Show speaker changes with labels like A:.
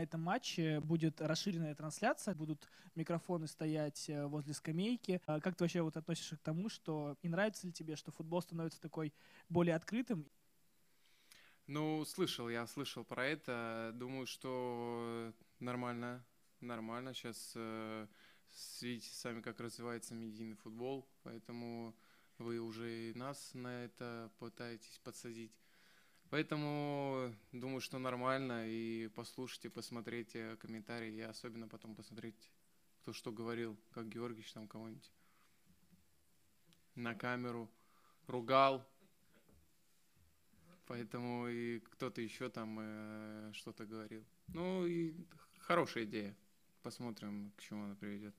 A: На этом матче будет расширенная трансляция, будут микрофоны стоять э, возле скамейки. А как ты вообще вот относишься к тому, что и нравится ли тебе, что футбол становится такой более открытым?
B: Ну, слышал, я слышал про это. Думаю, что нормально, нормально. Сейчас э, видите сами, как развивается медийный футбол, поэтому вы уже и нас на это пытаетесь подсадить. Поэтому думаю, что нормально. И послушайте, посмотрите комментарии. И особенно потом посмотреть, кто что говорил, как Георгиевич там кого-нибудь на камеру ругал. Поэтому и кто-то еще там э, что-то говорил. Ну и хорошая идея. Посмотрим, к чему она приведет.